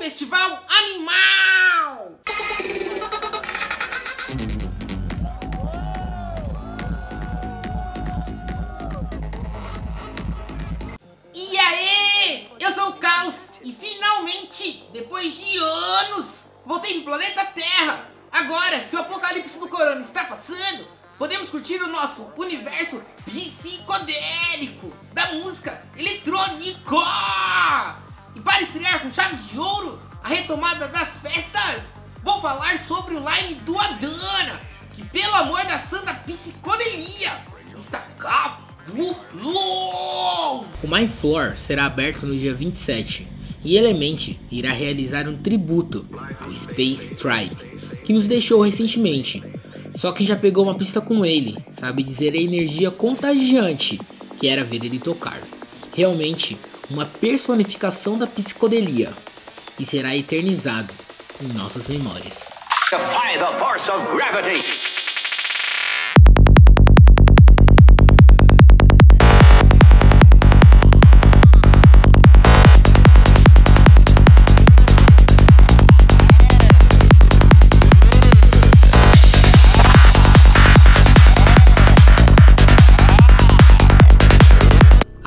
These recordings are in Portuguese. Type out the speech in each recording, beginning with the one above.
Festival Animal! E aí? Eu sou o Caos e finalmente, depois de anos, voltei pro planeta Terra. Agora que o apocalipse do corona está passando, podemos curtir o nosso universo psicodélico da música eletrônico. Para estrear com chaves de ouro a retomada das festas, vou falar sobre o line do Adana, que pelo amor da santa psicodelia está cabuloso. O Mind Floor será aberto no dia 27 e Element irá realizar um tributo ao Space Tribe, que nos deixou recentemente. Só quem já pegou uma pista com ele sabe dizer a energia contagiante que era ver ele tocar. Realmente, uma personificação da psicodelia e será eternizado em nossas memórias. Defy the force of gravity.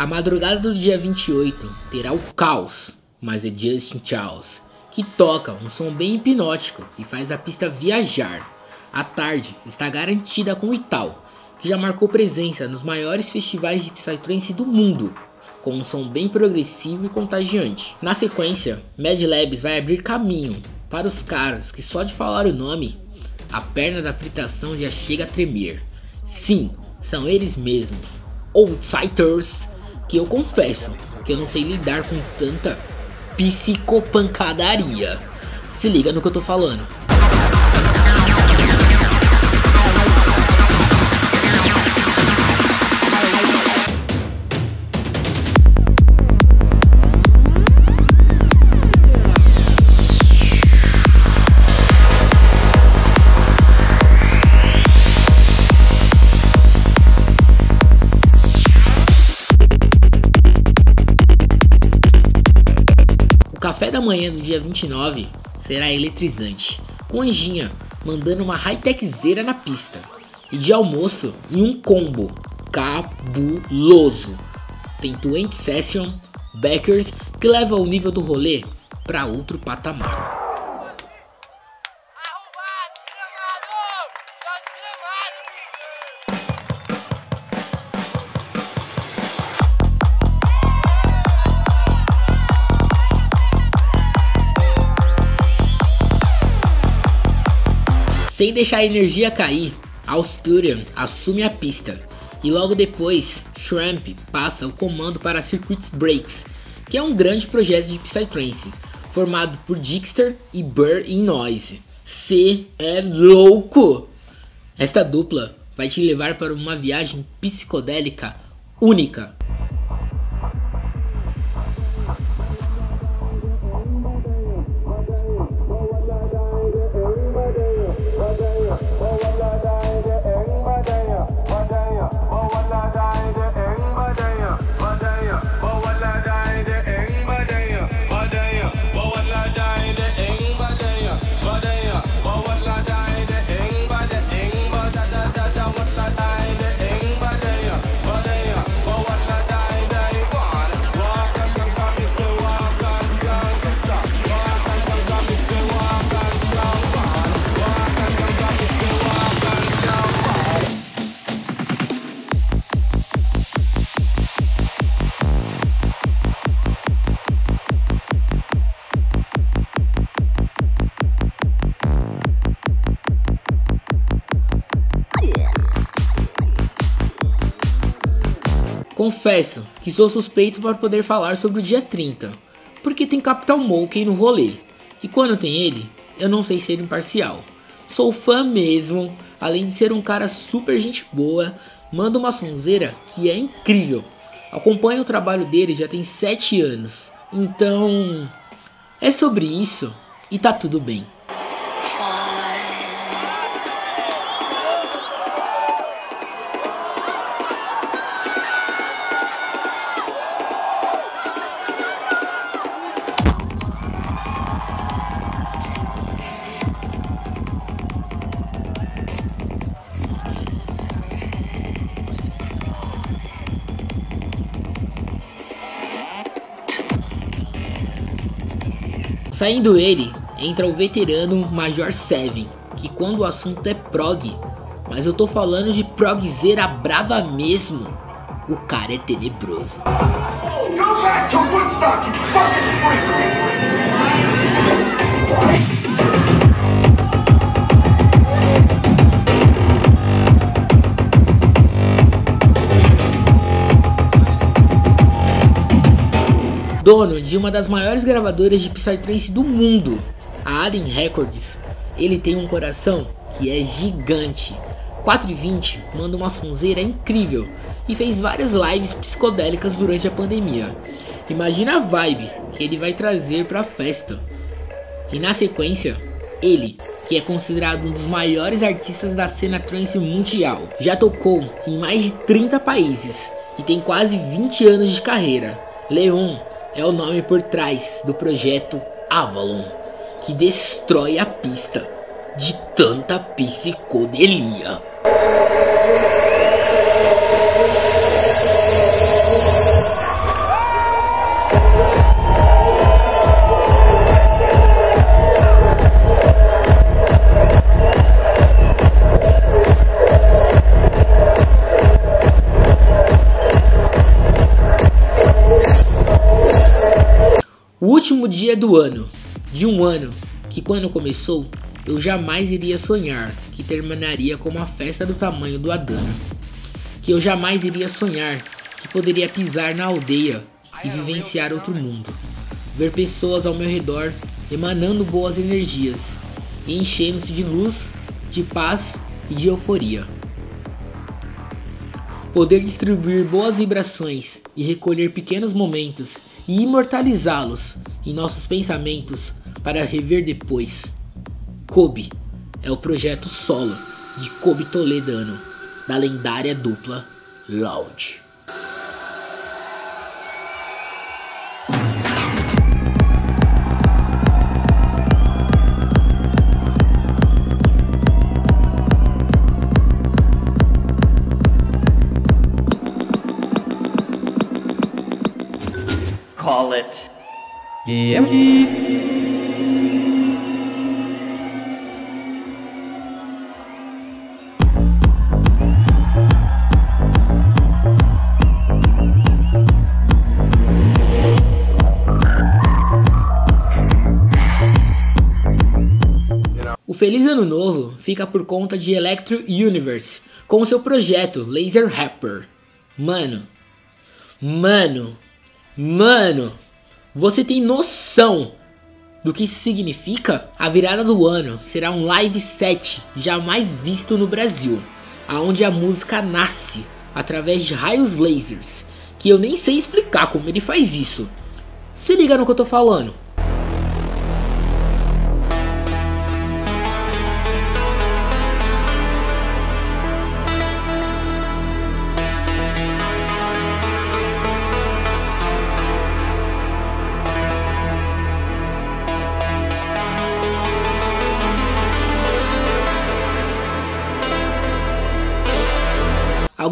A madrugada do dia 28 terá o caos, mas é Justin Charles, que toca um som bem hipnótico e faz a pista viajar. A tarde está garantida com o Ital, que já marcou presença nos maiores festivais de Psytrance do mundo, com um som bem progressivo e contagiante. Na sequência, Mad Labs vai abrir caminho para os caras que só de falar o nome, a perna da fritação já chega a tremer. Sim, são eles mesmos, Outsiders, que eu confesso que eu não sei lidar com tanta psicopancadaria. Se liga no que eu tô falando. Café da manhã do dia 29 será eletrizante, com Anjinha mandando uma high-techzeira na pista. E de almoço, em um combo cabuloso. Tem 20 Session, Backers, que leva o nível do rolê para outro patamar. Sem deixar a energia cair, Asturian assume a pista e logo depois Shrimp passa o comando para Circuits Breaks, que é um grande projeto de Psytrance, formado por Dixter e Burr in Noise. Cê é louco! Esta dupla vai te levar para uma viagem psicodélica única. Confesso que sou suspeito para poder falar sobre o dia 30, porque tem Capital Moken no rolê, e quando tem ele, eu não sei ser imparcial. Sou fã mesmo, além de ser um cara super gente boa, manda uma sonzeira que é incrível. Acompanho o trabalho dele já tem 7 anos, então é sobre isso e tá tudo bem. Saindo ele, entra o veterano Major Seven, que quando o assunto é prog, mas eu tô falando de progzeira brava mesmo, o cara é tenebroso. Go back to Woodstock, you fucking freak! Dono de uma das maiores gravadoras de Psytrance do mundo, a Alien Records, ele tem um coração que é gigante. 420 manda uma sonzeira incrível e fez várias lives psicodélicas durante a pandemia. Imagina a vibe que ele vai trazer pra festa. E na sequência, ele, que é considerado um dos maiores artistas da cena trance mundial, já tocou em mais de 30 países e tem quase 20 anos de carreira. Leon é o nome por trás do projeto Avalon, que destrói a pista de tanta psicodelia. Último dia do ano, de um ano que quando começou, eu jamais iria sonhar que terminaria com uma festa do tamanho do Adana. Que eu jamais iria sonhar que poderia pisar na aldeia e vivenciar outro mundo. Ver pessoas ao meu redor emanando boas energias e enchendo-se de luz, de paz e de euforia. Poder distribuir boas vibrações e recolher pequenos momentos e imortalizá-los em nossos pensamentos para rever depois. Kobe é o projeto solo de Kobe Toledano, da lendária dupla Loud. Feliz Ano Novo fica por conta de Electro Universe com seu projeto Laser Rapper. Mano, mano, mano, você tem noção do que isso significa? A virada do ano será um live set jamais visto no Brasil, aonde a música nasce através de raios lasers, que eu nem sei explicar como ele faz isso. Se liga no que eu tô falando.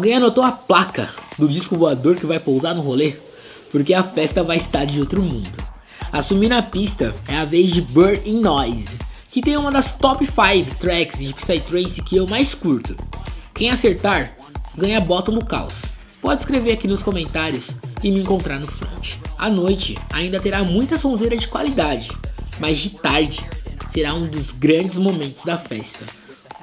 Alguém anotou a placa do disco voador que vai pousar no rolê? Porque a festa vai estar de outro mundo. Assumindo a pista é a vez de Bird in Noise, que tem uma das top 5 tracks de Psytrance que eu mais curto. Quem acertar, ganha bota no caos. Pode escrever aqui nos comentários e me encontrar no front. A noite ainda terá muita sonzeira de qualidade, mas de tarde será um dos grandes momentos da festa.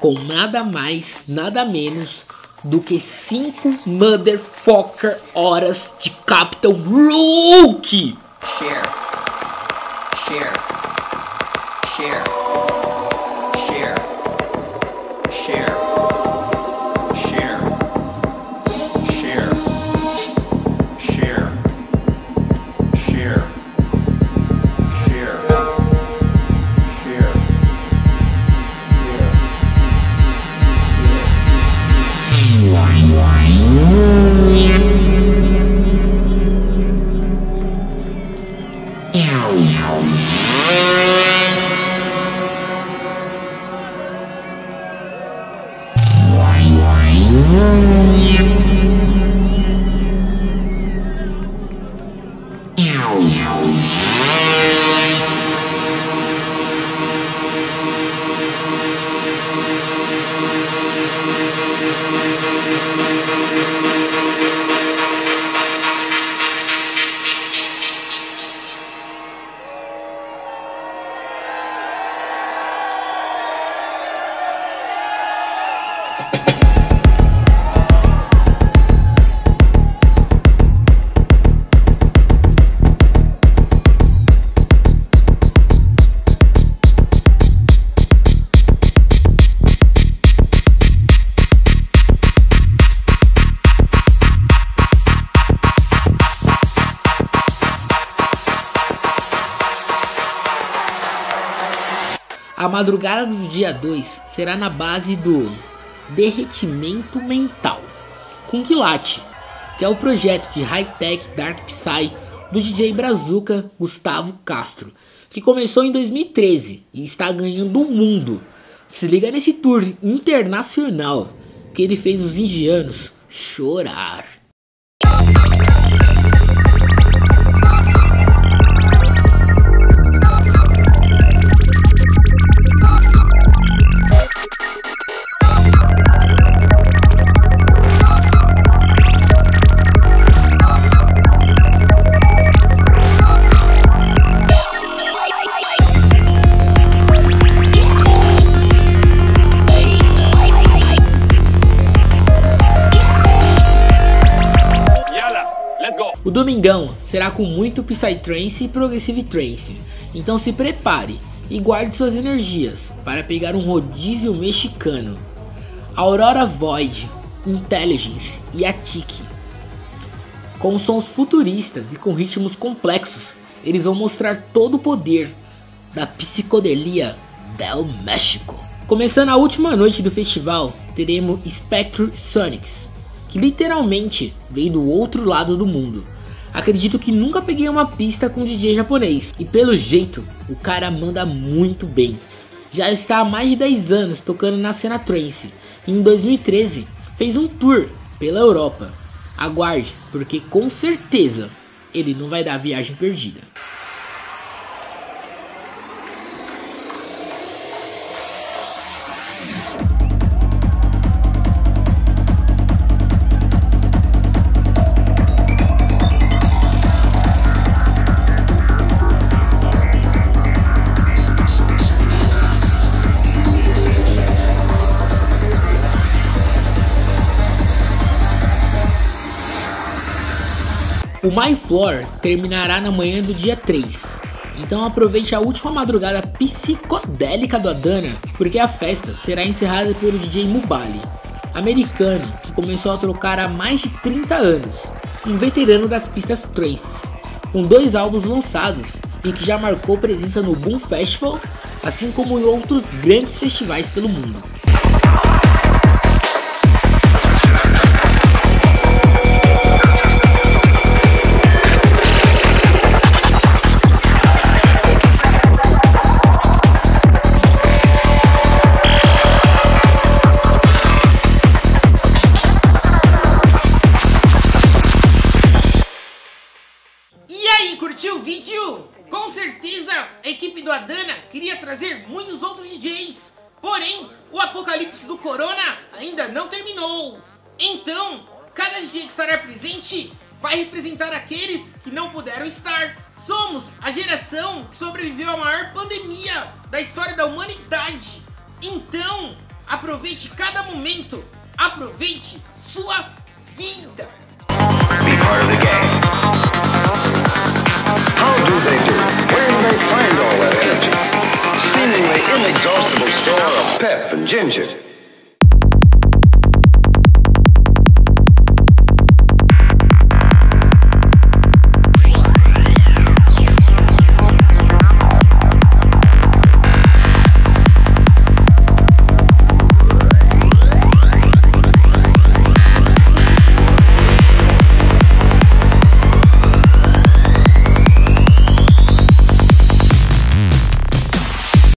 Com nada mais, nada menos do que 5 motherfucker horas de Capitão Rookie. share, share, share, madrugada do dia 2 será na base do derretimento mental, com quilate, que é o projeto de high-tech Dark Psy do DJ Brazuca Gustavo Castro, que começou em 2013 e está ganhando o mundo. Se liga nesse tour internacional que ele fez os indianos chorar. Domingão será com muito Psytrance e Progressive Trance, então se prepare e guarde suas energias para pegar um rodízio mexicano. Aurora Void, Intelligence e Attic. Com sons futuristas e com ritmos complexos, eles vão mostrar todo o poder da psicodelia del México. Começando a última noite do festival, teremos Spectre Sonics, que literalmente veio do outro lado do mundo. Acredito que nunca peguei uma pista com DJ japonês, e pelo jeito, o cara manda muito bem. Já está há mais de 10 anos tocando na cena trance, e em 2013 fez um tour pela Europa. Aguarde, porque com certeza ele não vai dar viagem perdida. O My Floor terminará na manhã do dia 3. Então aproveite a última madrugada psicodélica do Adana, porque a festa será encerrada pelo DJ Mubali, americano que começou a trocar há mais de 30 anos, um veterano das pistas trances, com dois álbuns lançados e que já marcou presença no Boom Festival, assim como em outros grandes festivais pelo mundo. Corona ainda não terminou. Então, cada DJ que estará presente vai representar aqueles que não puderam estar. Somos a geração que sobreviveu à maior pandemia da história da humanidade. Então, aproveite cada momento. Aproveite sua vida. be part of the game. How do they do? Where do they find all that energy? Seemingly inexhaustible store of pep and ginger.